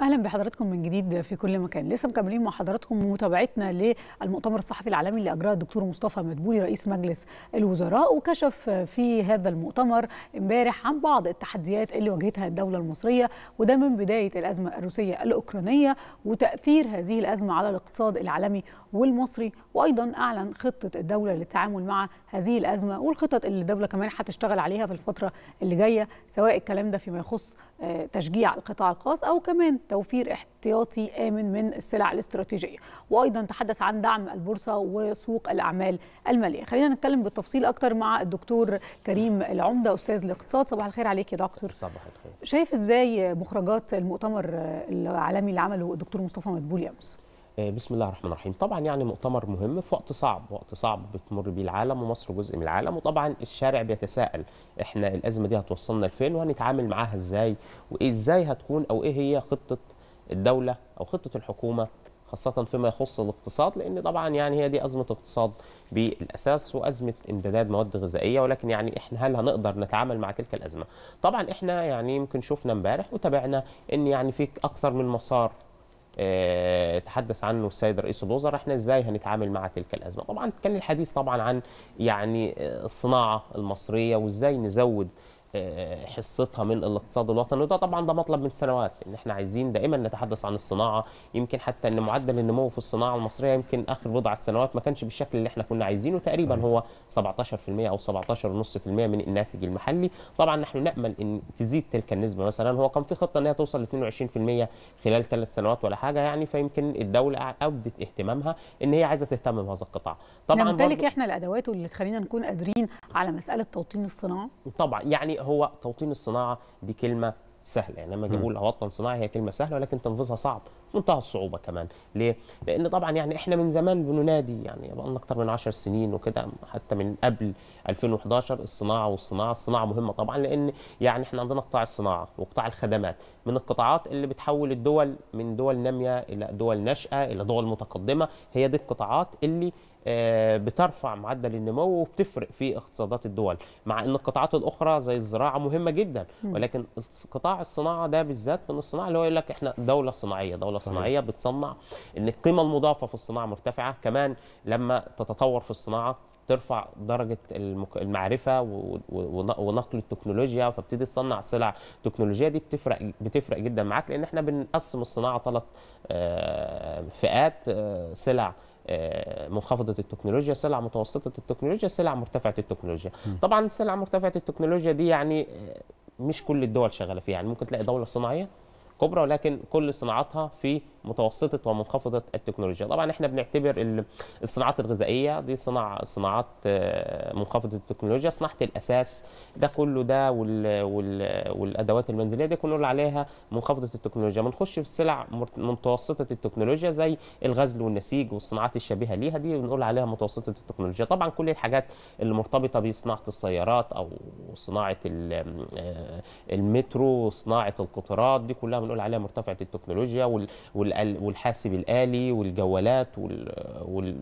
أهلا بحضراتكم من جديد في كل مكان. لسه مكملين مع حضراتكم متابعتنا للمؤتمر الصحفي العالمي اللي أجراه الدكتور مصطفى مدبولي رئيس مجلس الوزراء وكشف في هذا المؤتمر امبارح عن بعض التحديات اللي واجهتها الدولة المصرية وده من بداية الأزمة الروسية الأوكرانية وتأثير هذه الأزمة على الاقتصاد العالمي والمصري. وأيضا أعلن خطة الدولة للتعامل مع هذه الأزمة والخطط اللي الدولة كمان هتشتغل عليها في الفترة اللي جاية سواء الكلام ده فيما يخص تشجيع القطاع الخاص أو كمان توفير احتياطي آمن من السلع الاستراتيجية. وأيضا تحدث عن دعم البورصة وسوق الأعمال المالية. خلينا نتكلم بالتفصيل أكتر مع الدكتور كريم العمدة أستاذ الاقتصاد. صباح الخير عليك يا دكتور. صباح الخير. شايف إزاي مخرجات المؤتمر العالمي اللي عمله الدكتور مصطفى مدبولي امس بسم الله الرحمن الرحيم. طبعا يعني مؤتمر مهم في وقت صعب وقت صعب بتمر بيه العالم ومصر جزء من العالم. وطبعا الشارع بيتساءل إحنا الأزمة دي هتوصلنا لفين وهنتعامل معاها إزاي؟ وإزاي هتكون أو إيه هي خطة الدولة أو خطة الحكومة خاصة فيما يخص الاقتصاد؟ لأن طبعا يعني هي دي أزمة اقتصاد بالأساس وأزمة امتداد مواد غذائية. ولكن يعني إحنا هل هنقدر نتعامل مع تلك الأزمة؟ طبعا إحنا يعني يمكن شفنا امبارح وتابعنا إن يعني في أكثر من مسار تحدث عنه السيد رئيس الوزراء إحنا إزاي هنتعامل مع تلك الأزمة؟ طبعا كان الحديث طبعا عن يعني الصناعة المصرية وإزاي نزود حصتها من الاقتصاد الوطني وده طبعا ده مطلب من سنوات إن إحنا عايزين دائما نتحدث عن الصناعة. يمكن حتى إن معدل النمو في الصناعة المصرية يمكن آخر بضعة سنوات ما كانش بالشكل اللي إحنا كنا عايزينه. تقريبا صحيح. هو 17% أو 17.5% من الناتج المحلي. طبعا نحن نأمل إن تزيد تلك النسبة مثلا هو كان في خطة إن هي توصل ل 22% خلال ثلاث سنوات ولا حاجة يعني فيمكن الدولة ابدت اهتمامها إن هي عايزة تهتم بهذا القطاع. طبعا نمتلك إحنا الأدوات اللي تخلينا نكون قادرين على مسألة توطين الصناعة. طبعا يعني هو توطين الصناعة دي كلمة سهلة. يعني لما أقول اوطن صناعه هي كلمة سهلة ولكن تنفيذها صعب منتهى الصعوبة كمان. ليه؟ لأن طبعا يعني إحنا من زمان بننادي يعني بقى لنا أكتر من 10 سنين وكده حتى من قبل 2011 الصناعة والصناعة الصناعة مهمة طبعا لأن يعني إحنا عندنا قطاع الصناعة وقطاع الخدمات. من القطاعات اللي بتحول الدول من دول نامية إلى دول ناشئة إلى دول متقدمة هي دي القطاعات اللي بترفع معدل النمو وبتفرق في اقتصادات الدول مع إن القطاعات الأخرى زي الزراعة مهمة جدا ولكن قطاع الصناعة ده بالذات من الصناعة اللي هو يقول لك إحنا دولة صناعية دولة صحيح. صناعية بتصنع إن القيمة المضافة في الصناعة مرتفعة كمان لما تتطور في الصناعة ترفع درجة المعرفة ونقل التكنولوجيا فبتدي تصنع سلع تكنولوجية دي بتفرق بتفرق جدا معاك لأن إحنا بنقسم الصناعة ثلاث فئات سلع منخفضة التكنولوجيا سلع متوسطة التكنولوجيا سلع مرتفعة التكنولوجيا م. طبعا السلع مرتفعة التكنولوجيا دي يعني مش كل الدول شغالة فيها يعني ممكن تلاقي دولة صناعية كبرى ولكن كل صناعاتها في متوسطة ومنخفضة التكنولوجيا. طبعا إحنا بنعتبر الصناعات الغذائية دي صناعه صناعات منخفضة التكنولوجيا. صناعة الأساس ده كله ده وال وال والأدوات المنزلية دي نقول عليها منخفضة التكنولوجيا. بنخش في السلع متوسطة التكنولوجيا زي الغزل والنسيج والصناعات الشبيهة ليها دي بنقول عليها متوسطة التكنولوجيا. طبعا كل الحاجات اللي مرتبطه بصناعة السيارات أو صناعة المترو وصناعه القطارات دي كلها بنقول عليها مرتفعة التكنولوجيا وال والحاسب الآلي والجوالات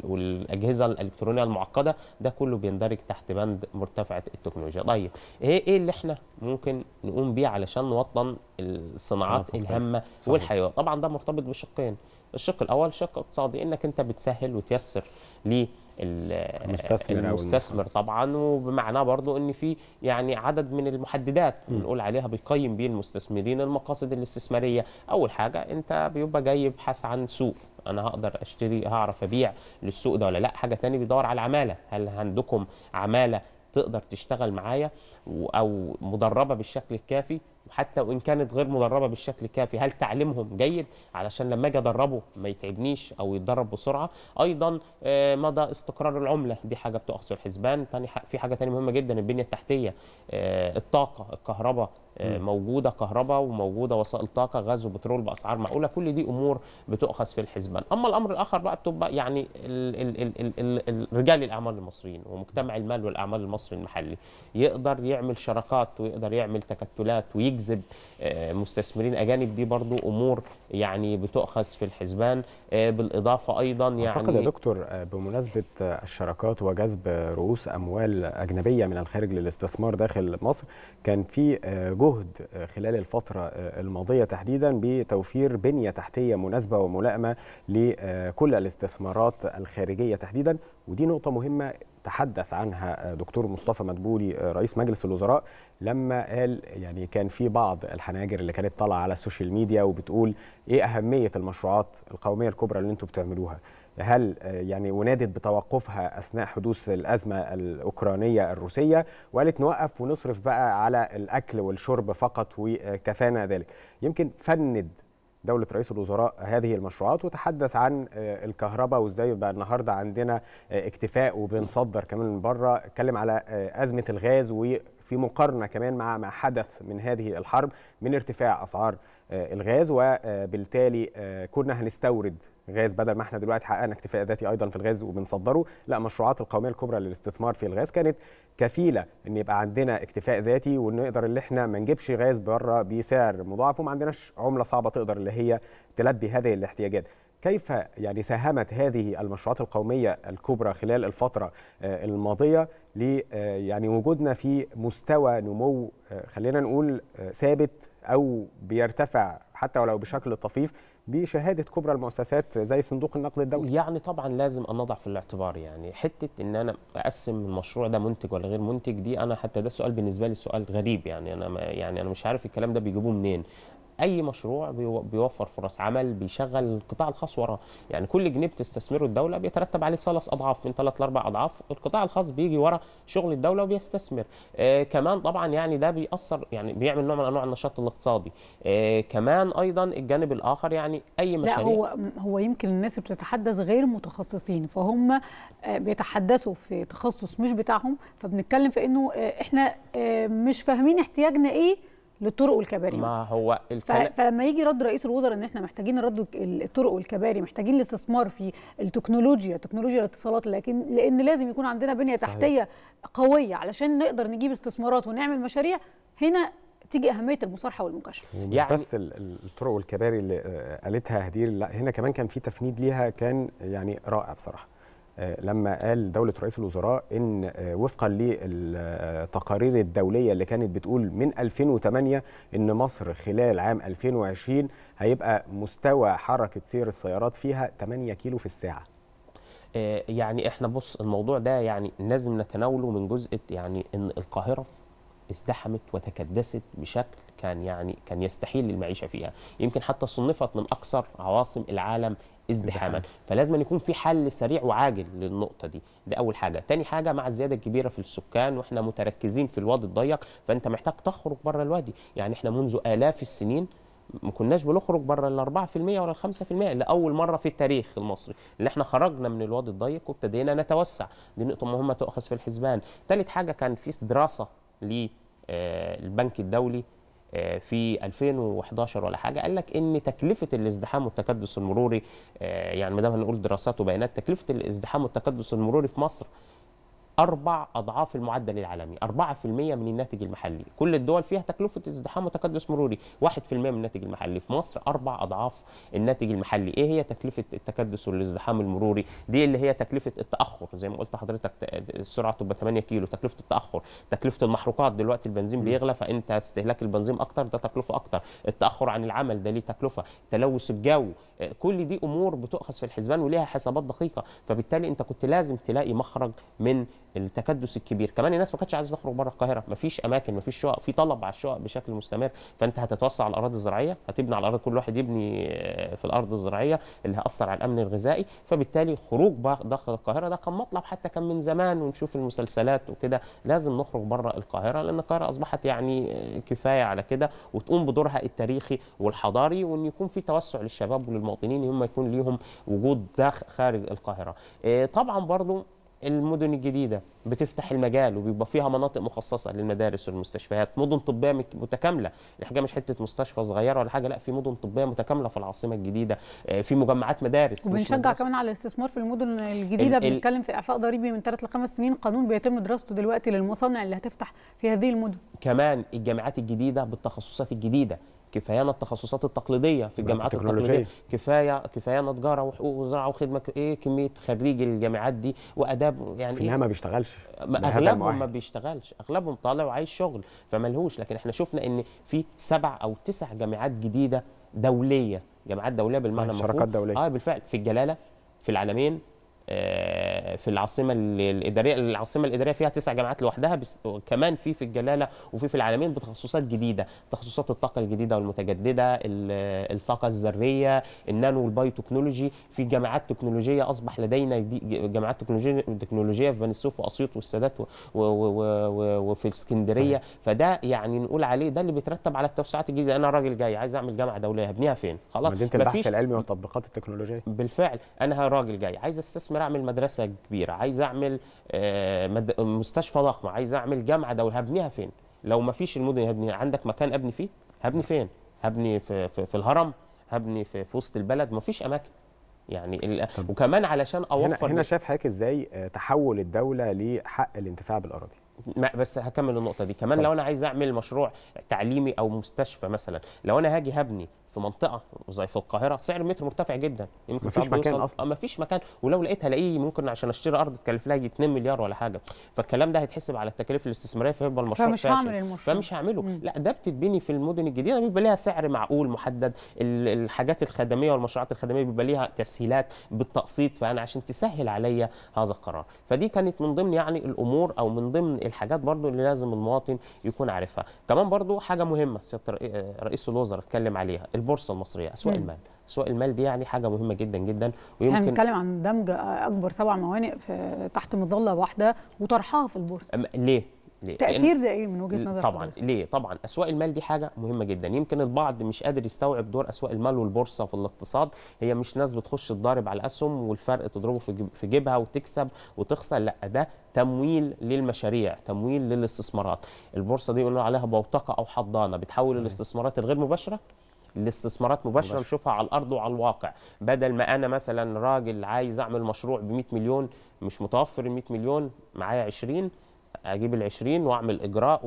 والأجهزة الإلكترونية المعقدة ده كله بيندرج تحت بند مرتفعة التكنولوجيا. طيب إيه اللي إحنا ممكن نقوم بيه علشان نوطن الصناعات الهامة والحيوية طبعا ده مرتبط بشقين الشق الأول شق اقتصادي إنك أنت بتسهل وتيسر ليه المستثمر, المستثمر طبعا وبمعناه برضو إن في يعني عدد من المحددات بنقول عليها بيقيم بيه المستثمرين المقاصد الاستثمارية. أول حاجة أنت بيبقى جاي يبحث عن سوق. أنا هقدر أشتري هعرف أبيع للسوق ده ولا لأ؟ حاجة تاني بيدور على العماله هل عندكم عمالة تقدر تشتغل معايا؟ أو مدربة بالشكل الكافي؟ وحتى وإن كانت غير مدربة بالشكل الكافي هل تعليمهم جيد؟ علشان لما أجي أدربه ما يتعبنيش أو يتدرب بسرعة. أيضا مدى استقرار العملة دي حاجة بتؤخذ في الحسبان. تاني في حاجة تانية مهمة جدا البنية التحتية. الطاقة الكهرباء. موجودة كهرباء وموجودة وسائل طاقة غاز وبترول بأسعار معقولة. كل دي أمور بتؤخذ في الحسبان. أما الأمر الآخر بقى بتبقى يعني ال ال ال ال ال رجال الأعمال المصريين ومجتمع المال والأعمال المصري المحلي. يقدر يعمل شراكات ويقدر يعمل تكتلات ويجمع يجذب آه، مستثمرين أجانب. دي برضو أمور يعني بتؤخذ في الحسبان آه، بالإضافة أيضا يعني أعتقد يا دكتور آه، بمناسبة الشراكات وجذب رؤوس أموال أجنبية من الخارج للاستثمار داخل مصر كان في جهد خلال الفترة الماضية تحديدا بتوفير بنية تحتية مناسبة وملائمة لكل الاستثمارات الخارجية تحديدا. ودي نقطة مهمة تحدث عنها آه، دكتور مصطفى مدبولي آه، رئيس مجلس الوزراء لما قال يعني كان في بعض الحناجر اللي كانت طالعة على ال social media وبتقول إيه أهمية المشروعات القومية الكبرى اللي أنتم بتعملوها؟ هل آه، يعني ونادت بتوقفها أثناء حدوث الأزمة الأوكرانية الروسية؟ وقالت نوقف ونصرف بقى على الأكل والشرب فقط وكفانا ذلك. يمكن فند دولة رئيس الوزراء هذه المشروعات وتحدث عن آه، الكهرباء وإزاي بقى النهارده عندنا آه، اكتفاء وبنصدر كمان من بره. اتكلم على آه، أزمة الغاز وفي مقارنة كمان مع ما حدث من هذه الحرب من ارتفاع أسعار آه، الغاز وبالتالي آه، كنا هنستورد غاز بدل ما إحنا دلوقتي حققنا اكتفاء ذاتي أيضا في الغاز وبنصدره. لا مشروعات القومية الكبرى للاستثمار في الغاز كانت كفيلة إن يبقى عندنا اكتفاء ذاتي وان نقدر إن إحنا ما نجيبش غاز بره بسعر مضاعف وما عندناش عملة صعبة تقدر اللي هي تلبي هذه الاحتياجات. كيف يعني ساهمت هذه المشروعات القومية الكبرى خلال الفترة آه، الماضية ل آه، يعني وجودنا في مستوى نمو آه، خلينا نقول ثابت أو بيرتفع حتى ولو بشكل طفيف بشهادة كبرى المؤسسات زي صندوق النقد الدولي؟ يعني طبعا لازم أن نضع في الاعتبار يعني حتة إن أنا أقسم المشروع ده منتج ولا غير منتج دي أنا حتى ده سؤال بالنسبة لي سؤال غريب يعني ما يعني أنا مش عارف الكلام ده بيجيبوه منين. أي مشروع بيو- بيوفر فرص عمل بيشغل القطاع الخاص وراه. يعني كل جنيه بتستثمره الدولة بيترتب عليه ثلاث أضعاف من ثلاث لأربع أضعاف القطاع الخاص بيجي ورا شغل الدولة وبيستثمر. آه كمان طبعا يعني ده بيأثر يعني بيعمل نوع من أنواع النشاط الاقتصادي. آه كمان أيضا الجانب الآخر يعني أي لا مشاريع هو هو يمكن الناس اللي بتتحدث غير متخصصين فهم آه، بيتحدثوا في تخصص مش بتاعهم فبنتكلم في إنه آه، إحنا آه، مش فاهمين احتياجنا إيه للطرق والكباري مثلا. ما هو الكلام فلما يجي رد رئيس الوزراء إن إحنا محتاجين نرد الطرق والكباري محتاجين الاستثمار في التكنولوجيا تكنولوجيا الاتصالات لكن لأن لازم يكون عندنا بنية صحيح. تحتية قوية علشان نقدر نجيب استثمارات ونعمل مشاريع. هنا تيجي أهمية المصارحة والمكاشفة. ومش يعني- بس ال- ال- الطرق والكباري اللي آه، قالتها هدير لا هنا كمان كان في تفنيد ليها كان يعني رائع بصراحة. لما قال دولة رئيس الوزراء إن آه، وفقا للتقارير الدولية اللي كانت بتقول من 2008 إن مصر خلال عام 2020 هيبقى مستوى حركة سير السيارات فيها 8 كيلو في الساعة. آه، يعني إحنا بص الموضوع ده يعني لازم نتناوله من جزء يعني إن القاهرة ازدحمت وتكدست بشكل كان يعني كان يستحيل المعيشه فيها. يمكن حتى صنفت من أكثر عواصم العالم ازدحاما فلازم أن يكون في حل سريع وعاجل للنقطة دي. ده أول حاجة. تاني حاجة مع الزيادة الكبيرة في السكان وإحنا متركزين في الوادي الضيق فأنت محتاج تخرج بره الوادي. يعني إحنا منذ آلاف السنين ما كناش بنخرج بره ال 4% ولا ال 5% لأول مرة في التاريخ المصري اللي إحنا خرجنا من الوادي الضيق وابتدينا نتوسع. دي نقطة مهمة تؤخذ في الحسبان. ثالث حاجة كان في دراسة للبنك الدولي آه، في 2011 ولا حاجة قال لك إن تكلفة الازدحام والتكدس المروري آه، يعني ما دام هنقول دراسات وبيانات تكلفة الازدحام والتكدس المروري في مصر أربع أضعاف المعدل العالمي 4% من الناتج المحلي. كل الدول فيها تكلفة ازدحام وتكدس مروري 1% من الناتج المحلي. في مصر أربع أضعاف الناتج المحلي. إيه هي تكلفة التكدس والازدحام المروري؟ دي اللي هي تكلفة التأخر. زي ما قلت لحضرتك ت- السرعة تبقى 8 كيلو تكلفة التأخر. تكلفة المحروقات دلوقتي البنزين بيغلى فأنت استهلاك البنزين أكتر ده تكلفة أكتر. التأخر عن العمل ده ليه تكلفة. تلوث الجو آه، كل دي أمور بتؤخذ في الحسبان وليها حسابات دقيقة. فبالتالي أنت كنت لازم تلاقي مخرج من التكدس الكبير. كمان الناس ما كانتش عايزة تخرج بره القاهرة. مفيش أماكن مفيش شقق. في طلب على الشقق بشكل مستمر. فأنت هتتوسع على الأراضي الزراعية هتبني على الأراضي كل واحد يبني آه، في الأرض الزراعية اللي هيأثر على الأمن الغذائي. فبالتالي خروج داخل القاهرة ده كان مطلب حتى كان من زمان ونشوف المسلسلات وكده. لازم نخرج بره القاهرة لأن القاهرة أصبحت يعني آه، كفاية على كده وتقوم بدورها التاريخي والحضاري وإن يكون في توسع للشباب وللمواطنين هم يكون ليهم وجود داخل خارج القاهرة. آه، طبعا برضو المدن الجديدة بتفتح المجال وبيبقى فيها مناطق مخصصة للمدارس والمستشفيات مدن طبية متكاملة. الحاجة مش حتة مستشفى صغيرة ولا حاجة لا في مدن طبية متكاملة في العاصمة الجديدة آه، في مجمعات مدارس وبنشجع. كمان على الاستثمار في المدن الجديدة. ال- بنتكلم في إعفاء ضريبي من ثلاث لخمس سنين قانون بيتم دراسته دلوقتي للمصانع اللي هتفتح في هذه المدن. كمان الجامعات الجديدة بالتخصصات الجديدة كفايانا التخصصات التقليدية في الجامعات. التقليدية كفاية كفايانا تجاره وحقوق وزراعه وخدمة إيه كمية خريج الجامعات دي وأداب يعني في إيه؟ ما بيشتغلش أغلبهم ما. بيشتغلش أغلبهم طالع وعايز شغل فملهوش لكن إحنا شفنا إن في سبع أو تسع جامعات جديدة دولية جامعات دولية بالمعنى شراكات دولية. آه بالفعل في الجلالة في العلمين آه، في العاصمة ال- الإدارية العاصمة الإدارية فيها تسع جامعات لوحدها بس كمان في في الجلالة وفي في العالمين بتخصصات جديدة تخصصات الطاقة الجديدة والمتجددة ال- الطاقة الذرية النانو وال biotechnology في جامعات تكنولوجية أصبح لدينا دي جامعات تكنولوجيه تكنولوجية في بني سويف واسيوط والسادات وفي الإسكندرية. فده يعني نقول عليه ده اللي بيترتب على التوسعات الجديدة. أنا راجل جاي عايز أعمل جامعة دولية هبنيها فين؟ خلاص. مدينه البحث العلمي والتطبيقات التكنولوجية. بالفعل. أنا راجل جاي عايز أستثمر أعمل مدرسة كبيرة. عايز أعمل آه، مستشفى ضخمة عايز أعمل جامعة دوليه هبنيها فين؟ لو ما فيش المدن هبني عندك مكان أبني فيه؟ هبني فين؟ هبني في في, في الهرم؟ هبني في, في وسط البلد؟ ما فيش أماكن. يعني ال... وكمان علشان هنا أوفر هنا شايف حضرتك إزاي آه، تحول الدولة لحق الانتفاع بالأراضي؟ ما بس هكمل النقطة دي. كمان اتفضل. لو أنا عايز أعمل مشروع تعليمي أو مستشفى مثلا لو أنا هاجي هبني في منطقة زي في القاهرة سعر المتر مرتفع جدا. يمكن مفيش مكان أصلاً. آه، مفيش مكان. ولو لقيت هلاقيه ممكن عشان أشتري أرض تكلف لها يجي 2 مليار ولا حاجة. فالكلام ده هيتحسب على التكاليف الاستثمارية فيبقى المشروع فمش. هعمل المشروع. فمش هعمله. لا ده بتتبني في المدن الجديدة بيبقى ليها سعر معقول محدد. ال- الحاجات الخدمية والمشروعات الخدمية بيبقى ليها تسهيلات بالتقسيط. فأنا عشان تسهل عليا هذا القرار. فدي كانت من ضمن يعني الأمور أو من ضمن الحاجات برضو اللي لازم المواطن يكون عارفها. كمان برضو حاجة مهمة سيادة الرئي- رئيس الوزراء اتكلم عليها. البورصة المصرية أسواق مم. المال. أسواق المال دي يعني حاجة مهمة جدا جدا. إحنا ويمكن بنتكلم عن دمج أكبر سبع موانئ في تحت مظلة واحدة وطرحها في البورصة. ليه؟ ليه؟ تأثير ده إيه من وجهة نظر طبعا حضرتك؟ ليه؟ طبعا أسواق المال دي حاجة مهمة جدا. يمكن البعض مش قادر يستوعب دور أسواق المال والبورصة في الاقتصاد. هي مش ناس بتخش تضارب على الأسهم والفرق تضربه في جيب- في جيبها وتكسب وتخسر. لأ ده تمويل للمشاريع تمويل للاستثمارات. البورصة دي يقولوا عليها بوتقة أو حضانة بتحول صحيح. الاستثمارات الغير مباشرة لاستثمارات مباشرة. نشوفها على الأرض وعلى الواقع بدل ما أنا مثلا راجل عايز أعمل مشروع ب 100 مليون مش متوفر ال 100 مليون معايا 20 أجيب ال 20 واعمل اجراء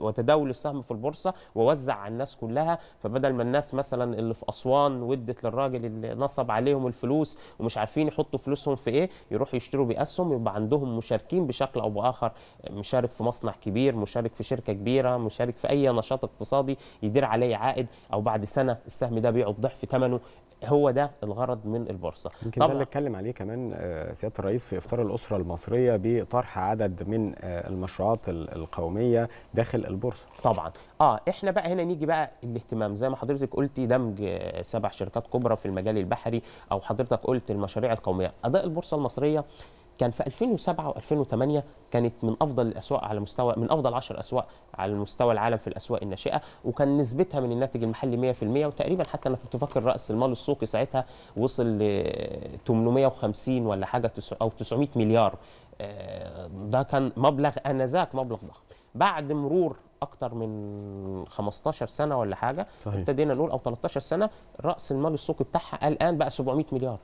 وتداول السهم في البورصة واوزع على الناس كلها فبدل ما الناس مثلا اللي في أسوان ودت للراجل اللي نصب عليهم الفلوس ومش عارفين يحطوا فلوسهم في إيه يروحوا يشتروا باسهم يبقى عندهم مشاركين بشكل أو بآخر مشارك في مصنع كبير مشارك في شركة كبيرة مشارك في أي نشاط اقتصادي يدير عليه عائد أو بعد سنة السهم ده بيعه بضعف ثمنه. هو ده الغرض من البورصة. يمكن ده اللي اتكلم عليه كمان آه، سيادة الرئيس في إفطار الأسرة المصرية بطرح عدد من آه، المشروعات ال- القومية داخل البورصة. طبعا. آه إحنا بقى هنا نيجي بقى الاهتمام. زي ما حضرتك قلتي دمج آه، سبع شركات كبرى في المجال البحري أو حضرتك قلت المشاريع القومية. أداء البورصة المصرية كان في 2007 و2008 كانت من أفضل الأسواق على مستوى من أفضل 10 أسواق على مستوى العالم في الأسواق الناشئة وكان نسبتها من الناتج المحلي 100% وتقريبا حتى أنا كنت فاكر رأس المال السوقي ساعتها وصل ل 850 ولا حاجة أو 900 مليار. آه، ده كان مبلغ انذاك مبلغ ضخم. بعد مرور أكتر من 15 سنة ولا حاجة صحيح. ابتدينا نقول أو 13 سنة رأس المال السوقي بتاعها الآن بقى 700 مليار.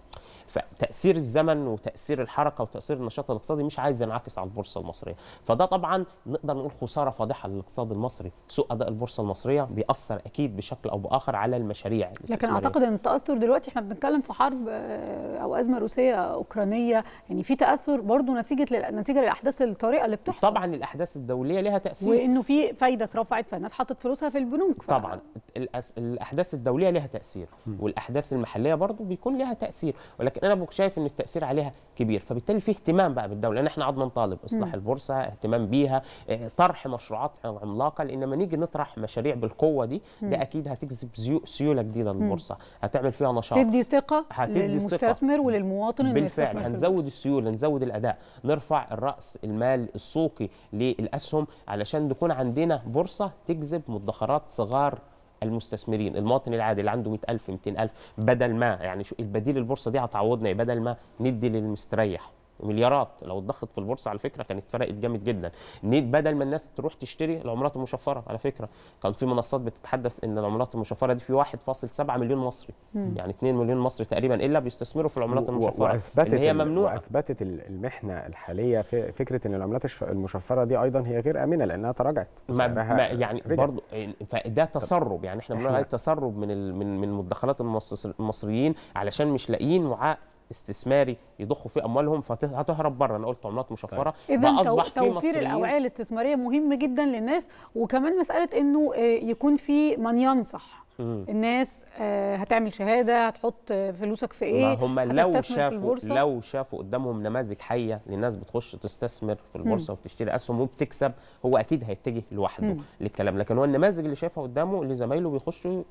فتأثير الزمن وتأثير الحركة وتأثير النشاط الاقتصادي مش عايز ينعكس على البورصة المصرية. فده طبعا نقدر نقول خسارة فاضحة للاقتصاد المصري. سوء أداء البورصة المصرية بيأثر أكيد بشكل أو بآخر على المشاريع لكن. أعتقد إن التأثر دلوقتي إحنا بنتكلم في حرب آه، أو أزمة روسية أوكرانية. يعني في تأثر برضو نتيجة لل- نتيجة للأحداث الطارئه اللي بتحصل. طبعا الأحداث الدولية لها تأثير. وإنه في فايدة اترفعت فالناس حطت فلوسها في البنوك. ف... طبعا. الأس... الأحداث الدولية لها تأثير. والأحداث المحلية برضو بيكون لها تأثير. ولكن أنا ببقى شايف إن التأثير عليها كبير فبالتالي في اهتمام بقى بالدولة لأن إحنا قعدنا نطالب إصلاح مم. البورصة اهتمام بيها آه، طرح مشروعات عملاقة لأن لما نيجي نطرح مشاريع بالقوة دي ده أكيد هتجذب سيولة جديدة للبورصة هتعمل فيها نشاط. تدي ثقة هتدي للمستثمر وللمواطن إنه بالفعل. هنزود السيولة نزود الأداء نرفع الرأس المال السوقي للأسهم علشان تكون عندنا بورصة تجذب مدخرات صغار المستثمرين المواطن العادي اللي عنده 100000 200000 بدل ما يعني شو البديل البورصة دي هتعوضنا إيه؟ بدل ما ندي للمستريح مليارات لو اتضخت في البورصة على فكرة كانت فرقت جامد جدا. ان بدل ما الناس تروح تشتري العملات المشفرة على فكرة. كان في منصات بتتحدث إن العملات المشفرة دي في 1.7 مليون مصري. يعني 2 مليون مصري تقريبا إلا بيستثمروا في العملات المشفرة. واثبتت اللي هي ال- ممنوعة. وأثبتت ال- المحنة الحالية. في فكرة إن العملات الش- المشفرة دي أيضا هي غير آمنة لأنها تراجعت. ما ما يعني رجع. برضه فده تسرب. يعني إحنا بنقول عليه تسرب من ال- من من مدخرات المصريين علشان مش لاقيين وعاء استثماري يضخوا فيه أموالهم فهتهرب بره. أنا قلت عملات مشفرة. اذا بقى تو- اصبح في توفير الأوعية الاستثمارية مهم جدا للناس. وكمان مسألة إنه آه، يكون في من ينصح مم. الناس آه، هتعمل شهادة هتحط فلوسك في إيه ما هم لو شافوا؟ لو شافوا قدامهم نماذج حية لناس بتخش تستثمر في البورصة وبتشتري أسهم وبتكسب هو أكيد هيتجه لوحده مم. للكلام لكن هو النماذج اللي شايفها قدامه اللي زمايله بيخشوا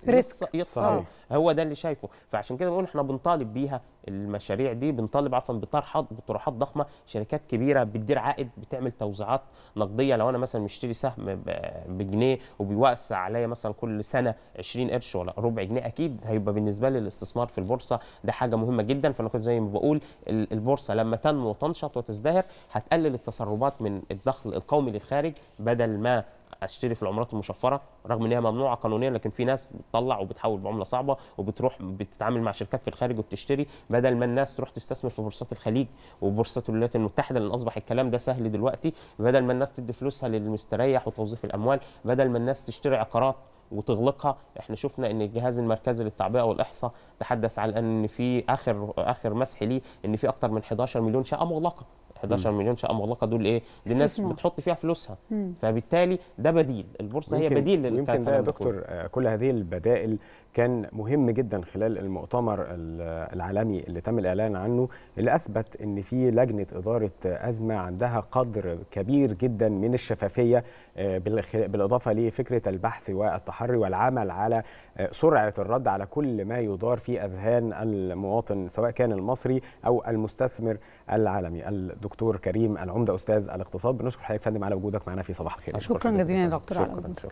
يخسروا. هو ده اللي شايفه فعشان كده بنقول إحنا بنطالب بيها المشاريع دي بنطالب عفوا بطرحات بطروحات ضخمة شركات كبيرة بتدير عائد بتعمل توزيعات نقدية لو أنا مثلا مشتري سهم بجنيه وبيوسع عليا مثلا كل سنة 20 قرش ولا ربع جنيه أكيد هيبقى بالنسبة لي الاستثمار في البورصة ده حاجة مهمة جدا. فأنا كنت زي ما بقول ال- البورصة لما تنمو وتنشط وتزدهر هتقلل التسربات من الدخل القومي للخارج بدل ما أشتري في العملات المشفرة رغم إن هي ممنوعة قانونيا لكن في ناس بتطلع وبتحول بعملة صعبة وبتروح بتتعامل مع شركات في الخارج وبتشتري بدل ما الناس تروح تستثمر في بورصات الخليج وبورصات الولايات المتحدة لأن أصبح الكلام ده سهل دلوقتي. بدل ما الناس تدي فلوسها للمستريح وتوظيف الأموال بدل ما الناس تشتري عقارات وتغلقها. إحنا شفنا إن الجهاز المركزي للتعبئة والإحصاء تحدث على إن في آخر آخر مسح ليه إن في أكتر من 11 مليون شقة مغلقة. 11 مليون شقة مغلقة دول إيه؟ دي الناس. بتحط فيها فلوسها. فبالتالي ده بديل. البورصة هي بديل للكلام ده يا. دكتور كل هذه البدائل كان مهم جدا خلال المؤتمر ال- العالمي اللي تم الإعلان عنه اللي أثبت إن في لجنة إدارة أزمة عندها قدر كبير جدا من الشفافية بالإضافة لفكرة البحث والتحري والعمل على آه، سرعة الرد على كل ما يدار في أذهان المواطن سواء كان المصري أو المستثمر العالمي. الدكتور كريم العمدة أستاذ الاقتصاد بنشكر حضرتك فندم على وجودك معنا في صباح الخير. شكرا جزيلا يا دكتور شكرا. شكرا.